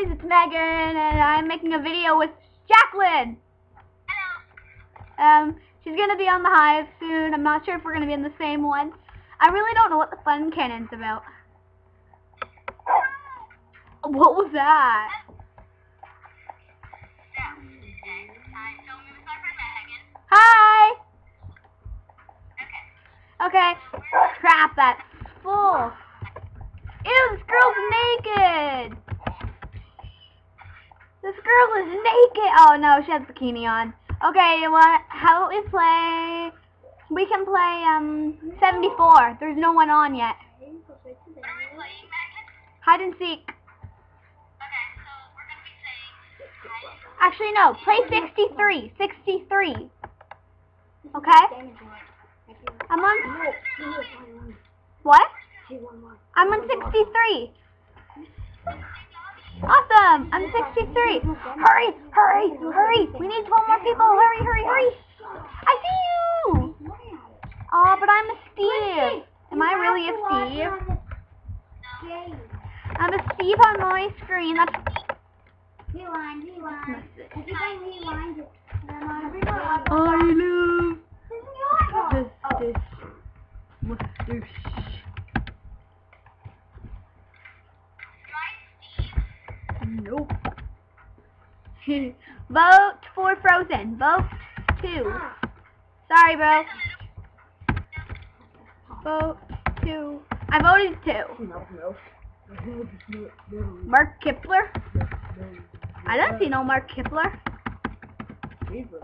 guys, it's Megan, and I'm making a video with Jacqueline. Hello. Um, she's gonna be on the hive soon. I'm not sure if we're gonna be in the same one. I really don't know what the fun cannon's about. What was that? Hi. Okay. Crap, that's full. Ew, this girl's naked. This girl is naked. Oh no, she has a bikini on. Okay, what? How about we play? We can play um 74. There's no one on yet. Hide and seek. Actually, no. Play 63. 63. Okay. I'm on. What? I'm on 63. Awesome! I'm 63. Hurry, hurry, hurry! We need 12 more people. Hurry, hurry, hurry! I see you! Oh, but I'm a Steve. Am I really a Steve? I'm a Steve on my screen. That's Rewind, rewind. You rewind it, I love Oh. this mustache. Nope. Vote for Frozen. Vote two. Sorry, bro. Vote two. I voted two. Mark Kipler? I don't see no Mark Kipler.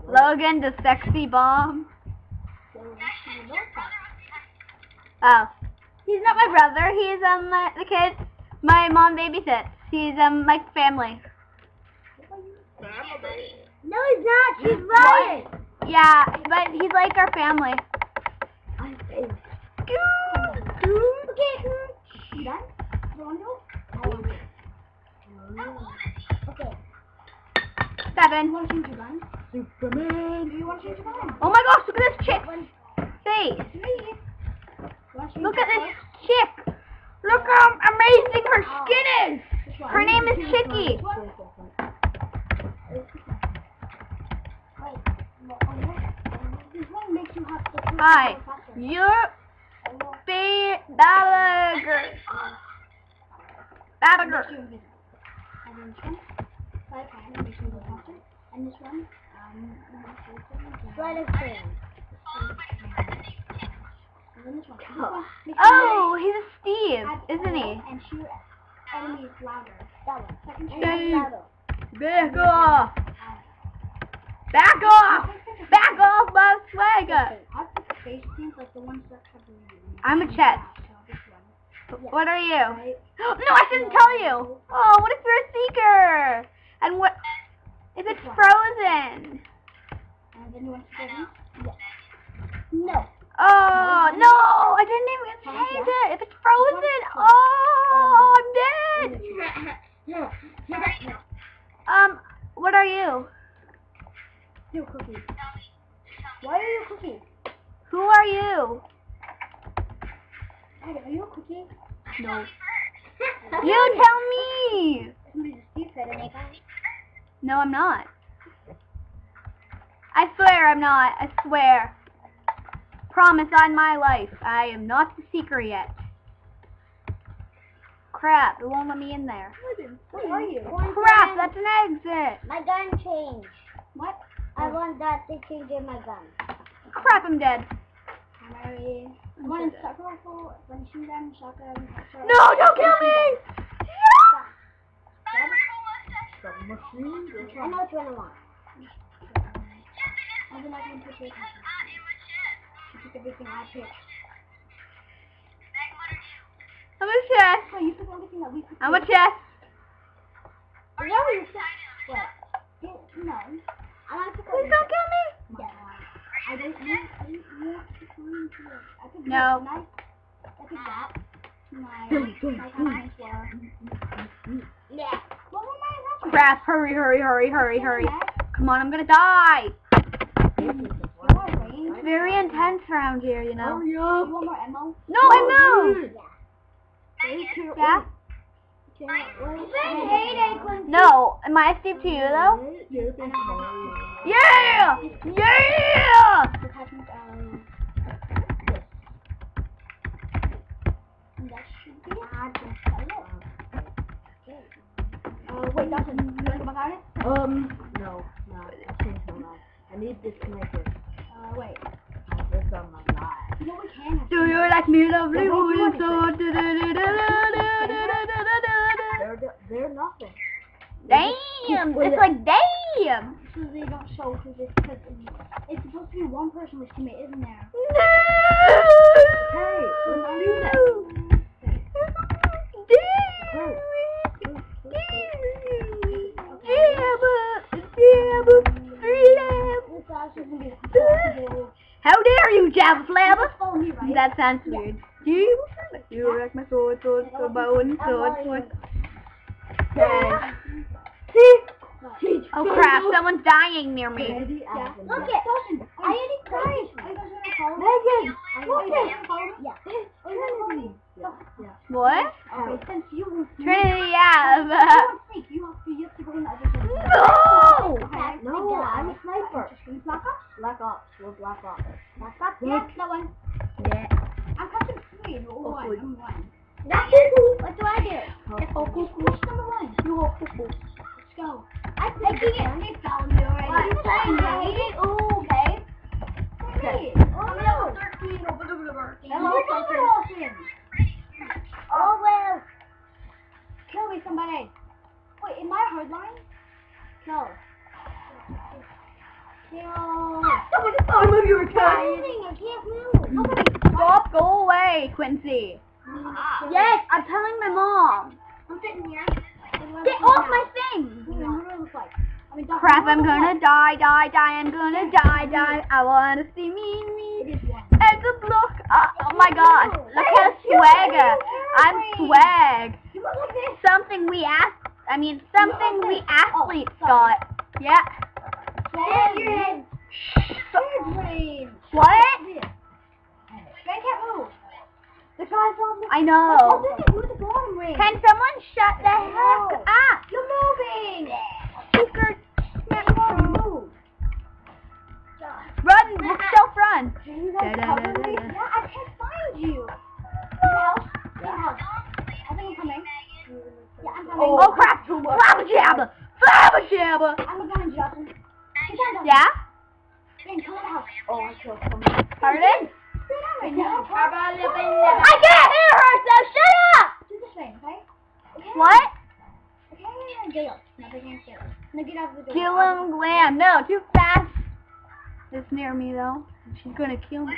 Logan, the sexy bomb. Oh. He's not my brother. He's um the kid my mom babysits. He's um my family. No, he's not. She's lying. Yeah, but he's like our family. Okay. You done? You want to? Okay. Seven. You want to change your gun? Superman. Do you want to change your gun? Oh my gosh, look at this chick face. Me. You want to change Look at this chick. Look how amazing her skin is. Her name is Chicky. Which one? Wait, no, oh, no. This one makes you have to choose Hi. You're Oh, ba- Balager. Balager. Makes you invisible. And then this one, right hand, makes you go faster. And this one, right of hand. And then this one. This one makes you Oh, he's a Steve, isn't he? Shoot enemies louder. That one. Shoot Steve. louder. Back off. Back off. Back off my swagger. I put the face things like the ones that have the. I'm a chest. So this one. What are you? No, I shouldn't tell you. Oh, what if you're a seeker? And what if it's frozen? And then you want to go No. Oh, no, I didn't even get to change it. It's frozen, oh, I'm dead. Um, what are you? You cookie. Why are you a cookie? Who are you? Hey, are you a cookie? No. You tell me. Somebody's a Steve said it. No, I'm not. I swear I'm not. I swear. Promise on my life. I am not the seeker yet. Crap, it won't let me in there. What are you? Crap, that's an exit. My gun changed. What? I oh. want that to change in my gun. Crap, I'm dead. Mary. I want a shotgun rifle, machine gun, shotgun. No, don't kill me! I know which one I want. And then I can put your You took everything I picked. I'm a chest. Oh, you took everything that we picked. I'm a chest. No, you took. What? You- No. I want to pick Please don't kill me. Yeah. I don't you, you, you have to pick one to it. I picked No. this, and I, I picked that. My, my comments were. Yeah. What were my answers? Crap, hurry, hurry, hurry, hurry, hurry. Come on, I'm gonna die. It's very intense around here, you know. You want more ammo? No, I moved. Yeah. Yeah? Say. No, am I Steve to you though? Yeah! Yeah! Nothing. Damn! It's like damn! so they don't show because it's, cause it's supposed to be one person with teammate, isn't there? No! Hey, let's do that. This actually gonna be a How dare you, Jabba Flabba? Right? That sounds weird. You, you like my sword, sword, sword, bow and sword, Oh crap, someone's dying near me. Look. I already died. Megan, look it. Yeah. What? Okay, since you Trinity, yeah. No! No, I'm a sniper. Black Ops? Black Ops. We're Black Ops. Black Ops? Am I hard line? Kill. Kill. Somebody told me you were I'm moving. I can't move. Somebody. Stop, go away, Quincy. Yes, I'm telling my mom. I'm sitting here. Get off my thing. What do I look like? I mean, Crap, I'm gonna die, die, die, I'm gonna die, die. I wanna see me, me. It is one. And the look, uh, oh my god, look how swagger. I'm swag. You look like this. Something we ask, I mean, something we athletes got. Yeah. What? I know. Can someone shut the heck up? You're moving. Speaker, move. Run, self run. Da, da, da, Yeah, I can't find you. Yeah. I think I'm coming. Yeah, I'm. Oh crap! Flabba jabba! Flabba jabba! I'm behind you, Justin. Get. Yeah? Ben, come in. Oh, I killed someone. Pardon? Stay down right now. I can't hear her, so shut up! Do this thing, okay? Okay. What? Okay, get up. No, they can't get up. Now get out of the door. Gilliam Glam. No, too fast. It's near me though. She's gonna kill me.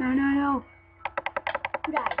No, no, no. Who died?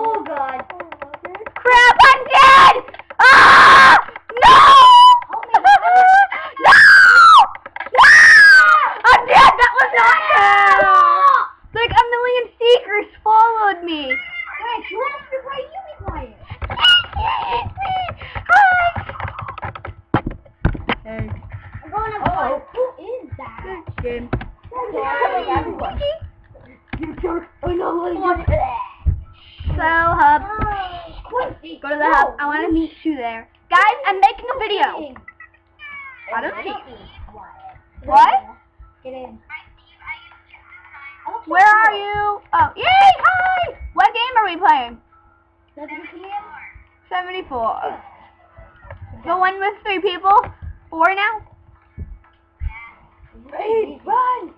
That? game. You jerk. What you So, Hub, go to the hub. I want to meet you there. Guys, I'm making a video. I don't see. What? Where are you? Oh, yay! Hi! What game are we playing? Does it come in? 74. The one with three people? Four now? Hey, run!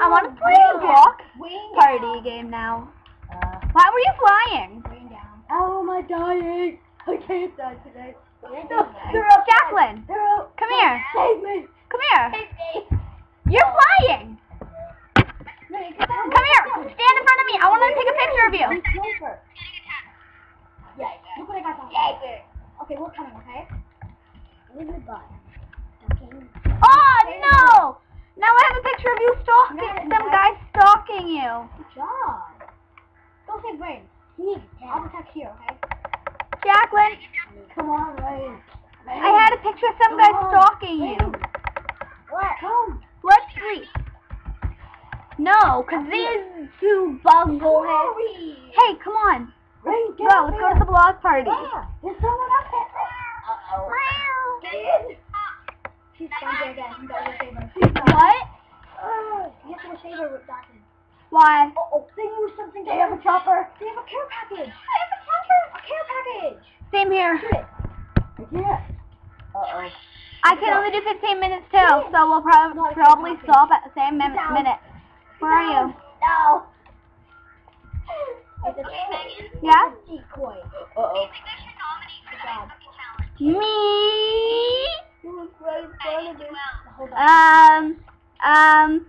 I want to play a block Wing party game now. Uh, Why were you flying? Wing down. how am I dying? I can't die today. No, they're up. Jacqueline, They're up. come here. Save me. Come here. You're flying. Come here. Stand in front of me. I want to take a picture of you. Sniper. Yeah, look what I got. Okay, we're coming, okay? By. Okay. Oh, no. Now I have a picture of you stalking, some guy stalking you. Good job. Don't say brain. I'll protect here, okay? Jacqueline, Come on, Ray. I had a picture of some guy stalking you. What? Come. Let's sleep. No, because these two bungleheads. Hurry. Hey, come on. Ray, Bro, let's go to the block party. There's someone up there. Uh-oh. Get in. She's spongy again. You gotta go save her. What? Uh, you have to go save her with Dawson. Why? Oh, they use something. They have a chopper. They have a care package. I have a chopper. A care package. Same here. Yeah. Uh-oh. I can only do 15 minutes too, so we'll prob- probably stop at the same min- Down. minute. Where are you? No. It's a Yeah? decoy. Uh-oh. Me. You look right in front of me. Hold on. Um. Um.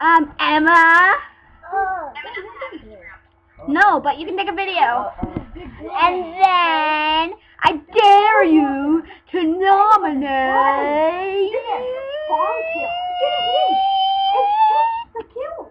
Um. Emma. Uh, No, but you can take a video. And then I dare you to nominate. Bomb kill. Get it in. It's just the kill.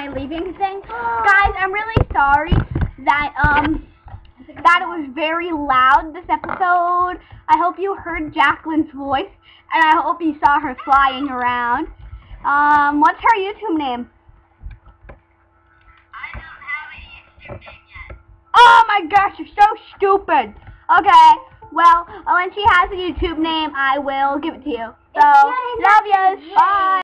My leaving thing? Guys, I'm really sorry that um that it was very loud this episode. I hope you heard Jacqueline's voice, and I hope you saw her flying around. Um, what's her YouTube name? I don't have a YouTube name yet. Oh my gosh, you're so stupid. Okay, well, when she has a YouTube name, I will give it to you. So, love yous. Bye.